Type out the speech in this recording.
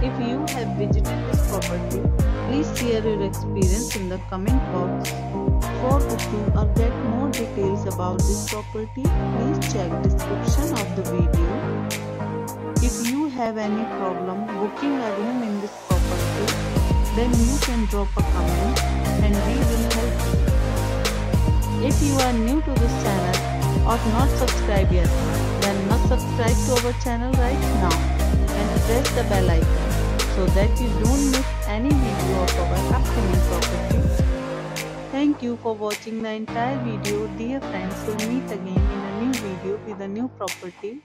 If you have visited this property, please share your experience in the comment box. For booking or get more details about this property, please check description of the video. If you have any problem booking a room in this property, then you can drop a comment and we will help you. If you are new to this channel or not subscribed yet, then must subscribe to our channel right now so that you don't miss any video of our upcoming property. Thank you for watching the entire video dear friends. We'll meet again in a new video with a new property.